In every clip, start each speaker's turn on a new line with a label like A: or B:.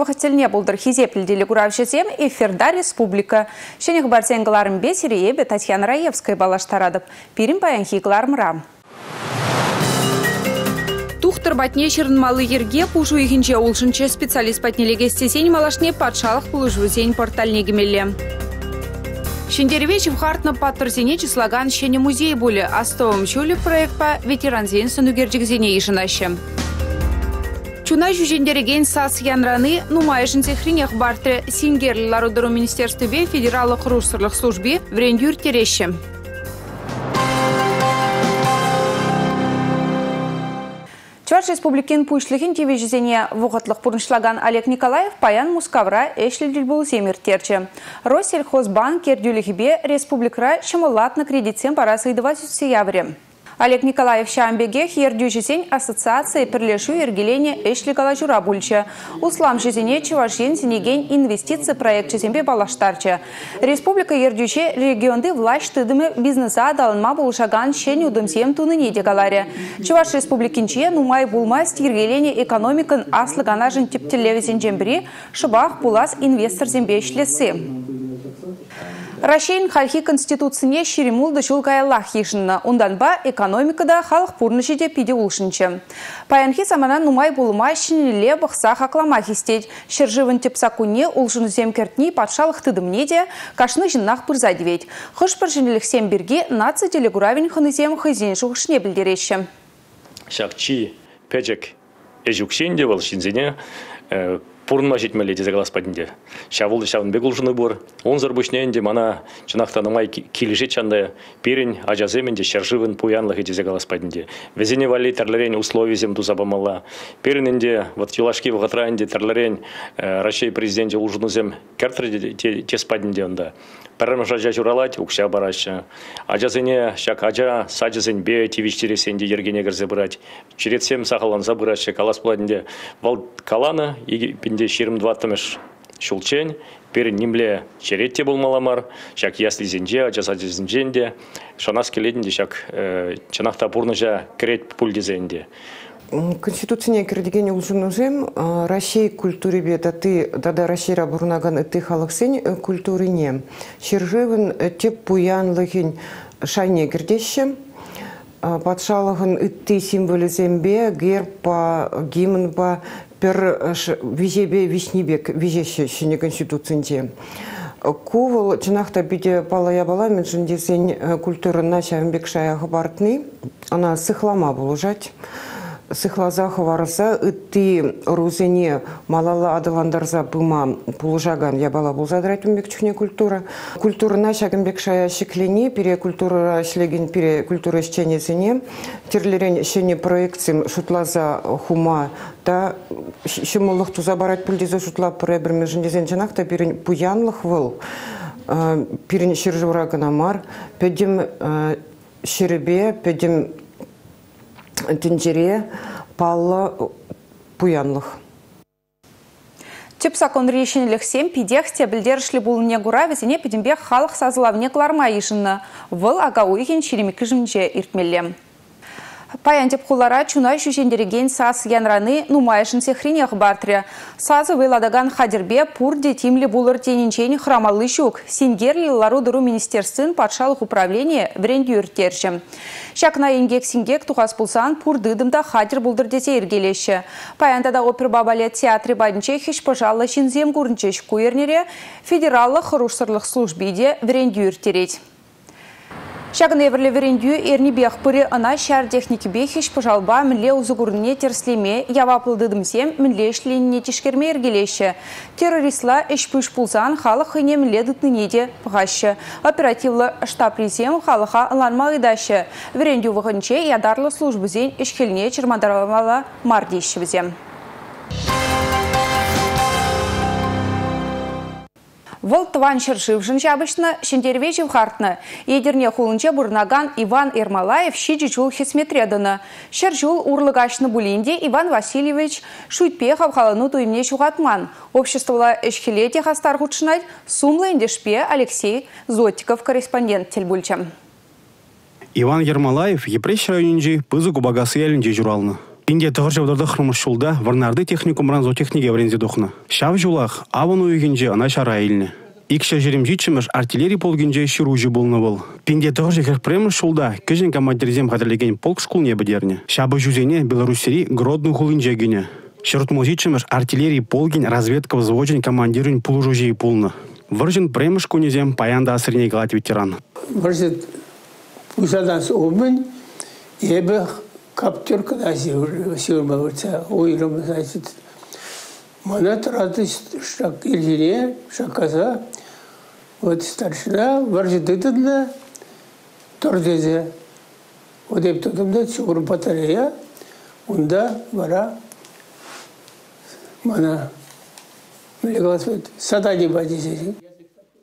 A: вақытеліне бұлдыр хизеплілделі күравшесем эфирда республика. Шенег барсенгіларым бесері ебе Татьяна Раевская балаштарадып. Пирим паян хигларым рам. Тухтыр батне малы ерге пушу ихинче улшынче специалист батнелеге стесень малашне патшалық пулыжвызень портальне гемеле. Шендеревечев хартна паттырзене числаган шене музей буле астовым чулі проект па ветеранзен сынугерджігзене ишынаще. Чуна жүжендереген сас янраны нумайышынсе хринех бартре сингерлі ларудыру министерстве федералы құрушсырлық службе врендюр тереші. Чуваш республикин пуйшлыхин тивежізене вұғытлық бұрыншлаган Олег Николаев паян Мускавра әшлілділ бұл земір терчі. Россельхозбанк кердюлігібе республикра шымылатны кредитсен парасы идывас сеявре. Олег Николаев Шамбеге хер дюжесен ассоциация пірлешу ергелене эшлігала жура бульчы. Услам жезене чывашен зенеген инвестиция проект жезенбе балаштарчы. Республика ердюше регионды власть тыдымы бизнеса адалынма болушаган шен удымсем туныне дегаларе. Чуваш республикинче нумай булма стиргелене экономикын аслыганажын типтелевесен жембри шыбах булас инвестор зембе. Рашейн халхи конституцияне шеремулды шулгайлах ешінна. Ундан ба экономикада халық пурны де пиде. Паянхи самана нумай булыма шинеле бұқса хақлама хистеть. Шержывын тепсакуне улшын земкертни патшалық тыдымне кашны жиннах пырза девет. Хыш бір жинелік сем берге нация телегуравин хынызем хызен шуғышне білдереші.
B: Шақчи пәжек әжукшен де пурнма жетмеле дезе галаспадинде. Шавулды шавын бегулжыны бур. Он зарбушненде мана чынақта намай килеше чанда перин ажаземенде шаржывын пуянлығы дезе галаспадинде. Везене вали тарларен условий зем тузабамала. Периненде вот юлашки вғатраенде тарларен э, Россия президенте улжынызем кәртір теспадинде онда. Пәрім жажа журалать, укша бараща. Ажазене шак ажа саджазен бе тивиштересенде ергене кірзе бұрать. Черетсем сақалан забыраща калас пладинде. Вал калана, и два тамеш шулчен, пер нимле черетте болмаламар, шак ясли зенже, ажаса зенженде, шанас келедінде шак э, чанақта бұрныжа крет пульдезенде.
C: Конституцияне кірдеген ұлжын Россия культуре бе даты дада Россия бұрнаган ыты халықсен э, культурине. Шержевін э, теп пуянлығын шайне кірдеші. Патшалығын ытты символизембе, герпа, гимнба, пер визебе вишнебек, визеше шіне конституциянде. Кувыл чынақта биде палая бала мен жіндесен э, культурына шәвінбек шаяғы бартны, она сыхлама болужать сыхлазах варса ытти рузене малала адыландарза быма пулжаган я бала булзадрать чухне культура. Культурна шагынбек шая шиклене пере культура шлеген пере культура исченесене терлерен шене проекцим шутлаза хума та шымылық туза барать пульдезе шутла пре бір межіндезен жанақта пирин пуянлық выл пирин ширжура ганамар педим шеребе педим тінжере паллы пуянлық.
A: Тепсакон решенелік сем пидех тебілдерішлі бұлыне ғыра везіне педімбек халық сазылавне кларма ешінні. Выл агауыхен шеремекі жымже иртмелі. Паян деп құлара чунай шүшендереген сас янраны нумайшын сехрине бартре. Сазы вейладаган хадербе пур детимли булыр тенинчен храмалы шук. Сингерли ларудыру министерствын патшалық управление вренді үртерші. Шакна енгек сингек тухас пулсан пур дыдымда хадер булдыр десе ергелеші. Паянда да опер бабалет театры бадынче хеш пожалы шинзем федераллық хұрушсырлық службиде вренді үртереть. Шагын эверлі верендю эрни бех пыры ана шар техники бехиш пожалба мінле узугурне терслеме явапылдыдымсем мінле ішленіне тишкерме ергелеші. Террористла эш пыш пулсан халық хыне мінле дытныне пғашы. Оперативлы штаб резем халыха ланма ыдашы. Верендю вғынче ядарлы службызен ешкеліне чырмадарамала мардейші Вăл тыван çршывшын çапăçнă çентерве хартны. Едерне хулынче бурнаган Иван Ермалаев çичи чул хесметредăнă. Çр çул урлыкачнă булинде Иван Васильевич шуйтпе хавхалану туймне çухатман. Обществола эшхелете хастар хутшнать сумлы индешпе Алексей Зотиков корреспондент телбульчам.
D: Иван Ермалаев епреш районинче пызы кубагасы ялинче журалны. Пинде тығыр жаударды хрумыш шулда варнарды техникумран зоотехнике врензе дохна. Шав жулах авын уйгенже ана шара илне. Икші жерем житшіміш артиллерий полгенже ширужи болны бол. Пинде тығыр жекер премыш шулда кежен командирзем қадірлеген полк шкул не бідерне. Шабы жүзене Беларусери Гродный хулынже гене. Шыртму житшіміш артиллерий полген разведка взводен командирын пулужужей полны. Выржын премыш кунезем паянда асырне галат ветеран.
E: Выржын пусадан обын ебе каптерка да силма вырца ойрым значит мана тұрады шак илжире шаказа вот старшина варжы дыдыдна тордезе одеп тотымда чугур батарея унда бара мана садани бадисеси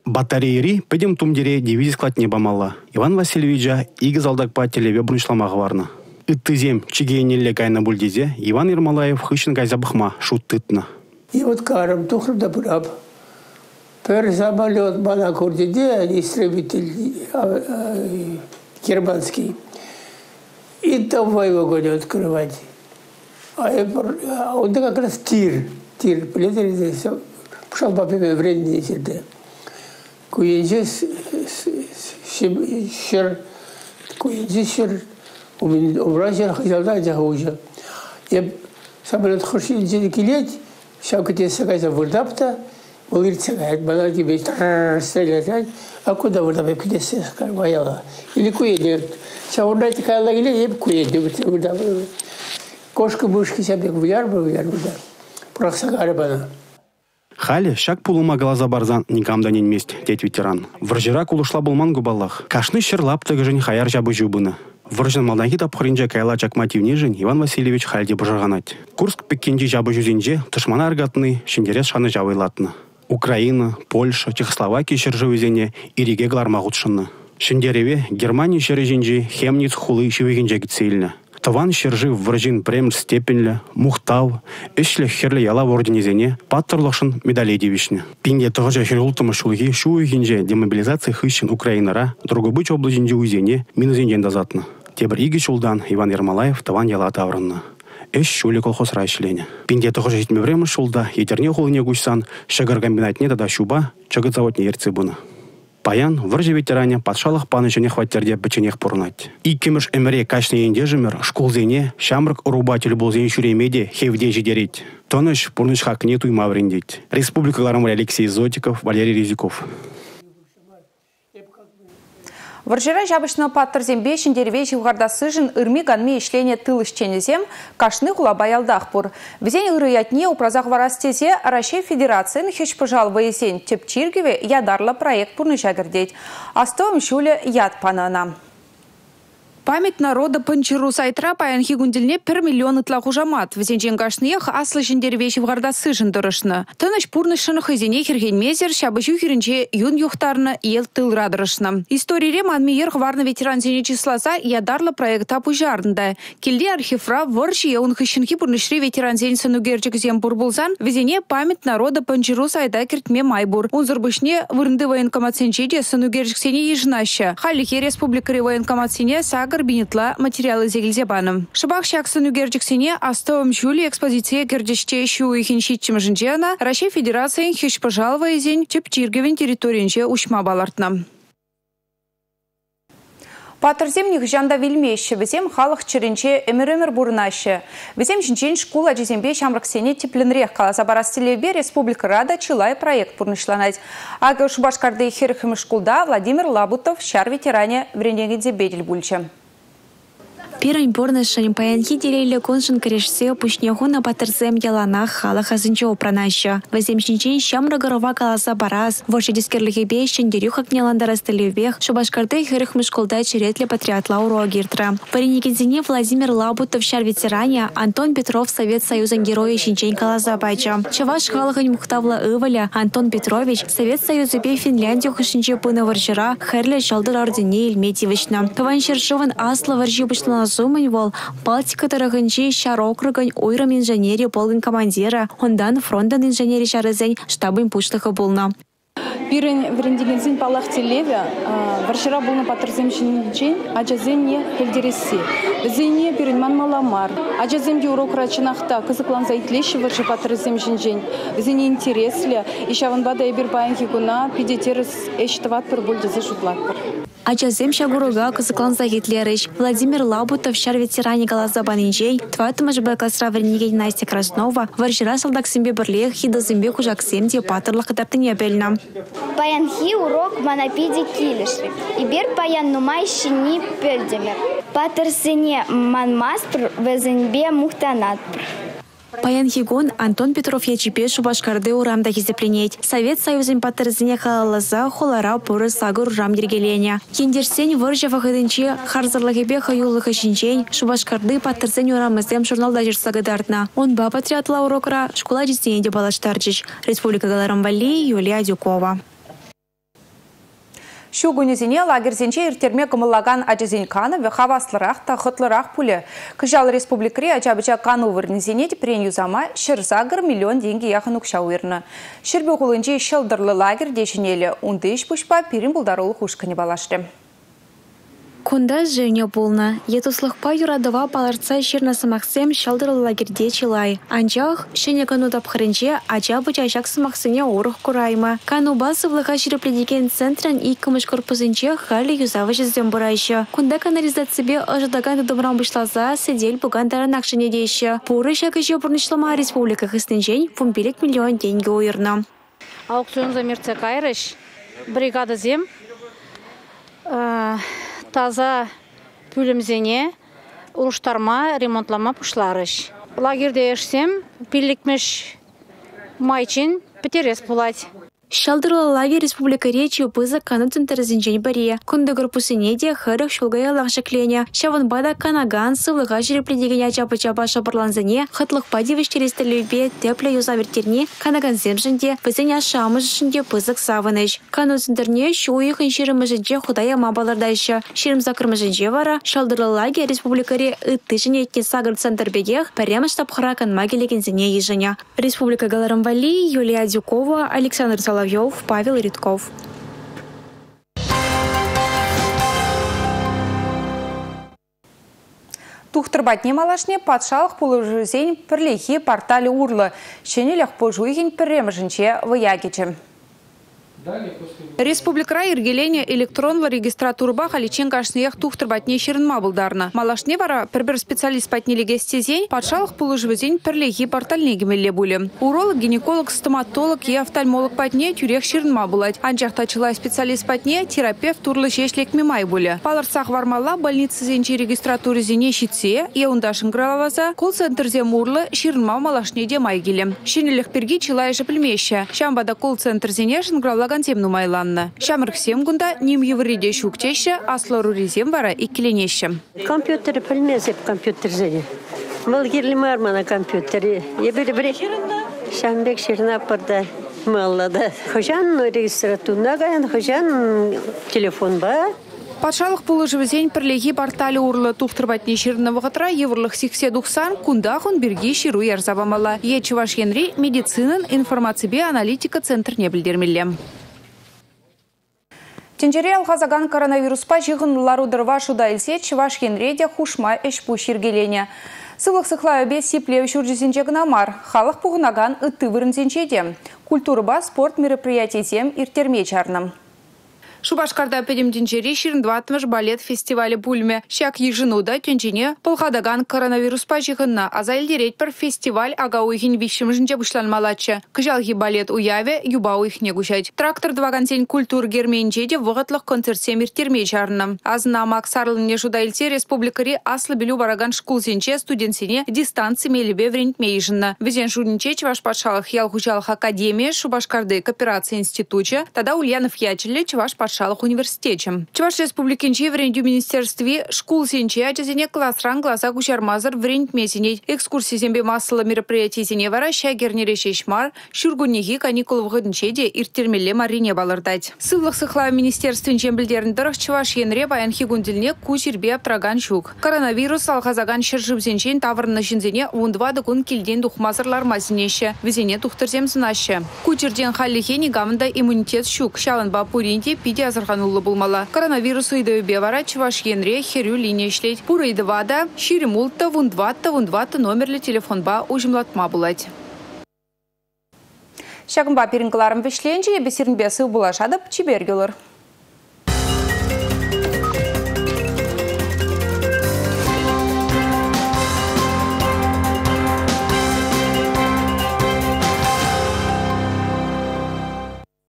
D: Батареяри педем тумдере дивизия склад не бамалла. Иван Васильевича игі залдак па телеве бұрыншламағы варны. Иттызем чигейнелле кайна бульдезе Иван Ермолаев хыщын кайза бахма шут тытна.
E: И вот карам тухрда бураб. Пер самолет бана курдиде, истребитель а, а, германский. И его годы открывать. А, а он как раз тир. Тир. Полетели, пошел по времени сюда. куенже шер куенже шер умра шер хазалда жахужа еп самолет хуршин жеди килет шавкате сагайса вырдапта ол иртсагайт бала gibi стрелять а куда вырдап кидесе ваяла или куеде шаурда тикала гиле еп куеде вырдап кошка бушки себе вяр бы вяр бы прохсагары бана
D: Халі шак пулыма глаза барзан никамда ненмест, тет ветеран. Вржира кулышла болман губаллах. Кашны шерлап жын хаяр жабы жубыны. Выржын малданхи тапхырынжа кайла чакмативне жын Иван Васильевич халде бұржағанат. Курск пеккенде жабы жүзенже тышмана аргатны, шендерес шаны жавайлатны. Украина, Польша, Чехословакия шыржы өзене ириге глармағутшыны. Шендереве Германия шереженже хемниц хулы шевегенже гитсейліні. Таван шержи вржин прем степенлі, мухтав, ішлі херлі яла орденезене паттырлықшын медалей девишні. Пинде тұғыжа херлултымы шулги шу үйгенже демобилизация хыщын Украинара, другобыч облажинде үзене минузенжен дазатны. Тебір игі шулдан Иван Ермолаев таван яла таврынны. Эш шулі колхоз райшлене. Пинде тұғыжа жетме время шулда, етерне холыне гучсан, шагар комбинатне дада шуба, чагыт заводне ерцы бұны. Паян выржы ветеране патшалық паны және хваттерде біченех пұрнать. Иккеміш әміре кашны енде жымыр, школзене, шамрық урубатель болзен шүремеде хевде жидерет. Тоныш пұрныш хакне туйма Республика Алексей Зотиков, Валерий Резюков.
A: Варжыра жабышны паттыр зембе шендерве жылғарда сыжын ырми ганме ішлене тыл ішченезем кашны құла баялдақ бұр. Візен ұры ятне упразақ варастезе Рашей Федерациян хеш пыжал вайсен теп чиргеве ядарлы проект бұрны жагірдет. Астовым шулі яд панана. Память народа панчыру сайтра паянхи гундельне пір миллион ытла хужамат. Візенжен гашныех аслы жендер веші вғарда сыжын дұрышны. Тыныш пурнышыны хызене херген мезер, шабы херінче юн юхтарны ел тыл радырышны. Историре манми ерх варны ветеран зене числаса ядарлы проекта пужарында. Келде архивра варши еун хыщынхи пурнышри ветеран зен сынугерчик зем бурбулзан, везене память народа панчыру сайда кертме майбур. Унзырбышне вырнды военкоматсенчеде сынугерчик сене ежнаща. Халихе республикари военкоматсене сагыр бинетла материалы зегілзебаным. Шыбақ шаксын үгерджіксене астовым жюли экспозиция кердеште шу ихиншитчим жинжена Россия Федерациян хеш пожалова изень теп чиргевен территориенче ушма балартна. Патырзем жанда вилмеші, візем халық чырынче өмір-өмір бұрынашы. Візем жінчен шкула жезембе шамрықсене тепленрех қаласа барастелебе Республика Рада Чилай проект бұрнышланать. Ағы Шубашкарды херхім шкулда Владимир Лабутов шар ветеране вренегенде бедель бульчы.
F: Пирань борнышын паянхи дерелі коншын кірешсе пушнехуна патырзем ялана хала хазынчы опранашы. Ваземшінчен шамры ғырова каласа барас, воши дискерлігі бейшін дерюхак неландарас тілевех, шубашкарды хырых мышколда черетлі патриатла уро гиртра. Пареникензине Владимир Лабутов шар ветеране, Антон Петров Совет Союзан героя шинчен каласа байча. Чаваш халахын мухтавла ываля Антон Петрович Совет Союза бе Финляндию хышынче пына варжыра херлі жалдыр ордене илметивична. Каван шершован асла варжи сумань вол Балтика тарагынчи шар округын ойрым инженери полгын командира, ондан фронтан инженери шарызен штабын пуштығы болна.
G: Пирен врендигензин палах телеве, варшира булна патрзем шинчен, аджазем не хельдереси. Зене пирин ман маламар. Ажаземде урок рачынахта кызыкланса итлеші варжы патырызем жинжен. Зене интересле. Ишаван бада ебір баянки гуна пидетеріс эштават пір бульдезі шутлат пір.
F: Ачазем шагуруга кызыкланса гитлерыш. Владимир Лабутов шар ветеране галаза банинжей. Тватымыш б классра варниген Настя Краснова. Варжира салдаксембе бірлех хидазембе кужаксемде патырлық кытартыне белна.
H: Паянхи урок манапиде килишри. Ибер паян нумай шини пельдемер. Патырсене манмаспр везенбе мухтанатпр.
F: Паян Хигон Антон Петров ячипе шубашкарды урамда хизепленет. Совет Союзын патырзине халалаза холара пуры сагыр урам ергелене. Кендерсен выржа вахыдынче харзырлыгебе хаюлыгы шинчен шубашкарды патырзен урамыздем журналда jirсагыдартна. Он ба патриотла урокра школа дистенде балаштарчыш. Республика Галарамвали Юлия Дюкова.
A: Шу күнізіне лагерзенче иртерме кымыллаган ажызен каны ве хаваслырақ та хытлырақ пуле. Кыжал республикри ачабыча кану вырнызене депрен юзама шырзагыр миллион деньги яхын укша уйрны. Шырбе кулынче шылдырлы лагер дешінелі унды иш пушпа пирин булдарулы хушканы балашты.
F: Кунда жене болна. Етуслықпа юрадыва баларца шерна самақсем шалдыр лагерде чилай. Анчах, шене кану тапхырынче ача бычачак самақсыне орық курайма. Кану басы влыға ширепледеген центран и кымыш корпусынче халі юзавы жізден бұрайшы. Кунда канализацибе ожидаган дұмран бұшлаза седел бұган даранақ шыне дейші. Пуры шакышы бұрнышлама республика хыстынжен фумпелек миллион деньги ойырна.
I: Аукцион за мерце кайрыш. Бригада зем. Таза пүлімзене ұрыштарма ремонтлама пушларыш. Лагерде ешсем пилікмеш майчин петерес пулать.
F: Шалдырлы лагерь республика речи пызы каны центрзинжен бария. Кунды группусыне де хырық шулгай лақшыклене. Шаван бада канаган сывлыға жирепледеген ачапы чапа шабырланзыне, хытлық падивыш терестелебе тепле юзавертерне, канаган земжінде, візен ашамыш ішінде пызык савыныш. Кану центрне шуйықын шеріміжінде худая мабалардайшы. Шерім закырмыжінде вара, шалдырлы лагерь республикаре ытты және еткен сагыр центр бегех, пәреміш тапқыракан магелеген зіне ежіне. Республика Галарамвали, Юлия Дюкова, Александр Соловьев. Соловьев, Павел Редков.
A: Тухтырбатне малашне патшалық пулыжызен пірлехи портали урлы. Шенелек пірремжінче ваягечі. Республикра иргелене электронлы регистратурба халичен кашнеях тухтырбатне шерінма бұлдарны. Малашне вара специалист патнелеге стезен патшалық пулыжвызен пірлехи портальне кемелле бұлі. Уролог, гинеколог, стоматолог и офтальмолог патне тюрех шерінма бұлад. Анжақта чылай специалист патне терапевт урлы шешлек мемай бұлі. Палырсақ вармала больницы зенче регистратуры зене щитсе, еундашын граваза, колл-центрзе мурлы шерінма малашне де майгелі. Шенелік жыпілмеші. Шамбада колл-центр зене нумайланны. Шамырк сем гунда ним евриде шуктеші, аслару резем вара иккеленеші.
J: Компьютер пілмесіп компьютер зене. Мылгерлі мармана компьютері. Ебірі бірі Шамбек Шернапырда мыллады. Хожан регистратурна гаян, хожан телефон ба.
A: Патшалық пулы живзен пірлегі порталі урлы тухтырбатне шеріні вғытра еврлық 80-90 күндағын бірге шеру ярзабамала. Е Чуваш Енри медицинын информациябе аналитика центр не Тенджере алхазаган коронавируспа жиғынлару дырва шуда илсе Чуваш Енреде хушма эшпу шергелене. Сылық сықлай бе сиплеу шүржесенче гнамар. Халық пұғынаган үтті вырынсенчеде. Культурба спорт мероприятиесем иртерме чарным. Шубашкарда педемдинчери ширндватмыш балет фестивалі пульме. Шак ежинуда тенчине полхадаган коронавирус пажығынна аза елдерет бір фестиваль ага уйхин вишімжінже бұшланмалачы. Кыжалхи балет уяве юба уйхне гушать. Трактор двагансен культур герменчеде вғытлық концертсе миртерме чарны. Азна мак сарлыне жуда илсе республикари аслы білу бараган шкул сенче студентсене дистанции мелебе врентме ежинна. Везен шуднче чваш патшалық ял хучалық академия Шубашкарды кооперация институче, тада Ульянов ячеле чваш патшалық университете. Чуваш республикинче врендю министерстве шкул сенче ачазене классран глаза кучармазыр врент месенет экскурсии зембе массалы мероприятий зене вара шагернере шешмар шургуннеги каникул вғыдынче де иртермелле марине балырдать. Сывлық сықла министерствен білдерін дырық чуваш енре баян хигундилне кучербе аптыраган шук. Коронавирус алхазаган шыржыбзенчен таврны шинзене ундва дыкун килден духмазырлар мазинеше. Везене тухтырзем сынашы. Кучерден халлихе негамында иммунитет шук. Шалын бапуринте пиде де азырғанулы болмалы. Коронавирус үйді өбе вара чываш енре херю линия ішлейді. Пурайды вада, ширемултта вундватта вундватта номерлі телефонба ұжымлатма болады. Шагымба пиринкаларым вишленче, бесерінбесі бұлашадып, чибергелер.